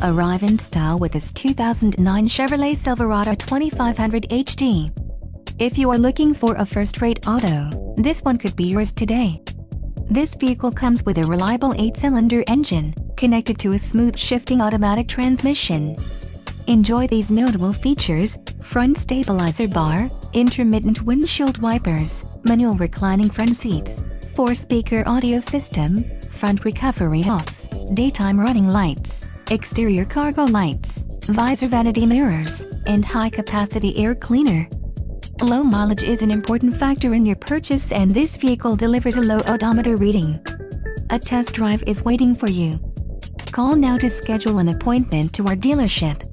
Arrive in style with this 2009 Chevrolet Silverado 2500 HD. If you are looking for a first-rate auto, this one could be yours today. This vehicle comes with a reliable 8-cylinder engine, connected to a smooth shifting automatic transmission. Enjoy these notable features, front stabilizer bar, intermittent windshield wipers, manual reclining front seats, 4-speaker audio system, front recovery hooks, daytime running lights, exterior cargo lights, visor vanity mirrors, and high-capacity air cleaner. Low mileage is an important factor in your purchase and this vehicle delivers a low odometer reading. A test drive is waiting for you. Call now to schedule an appointment to our dealership.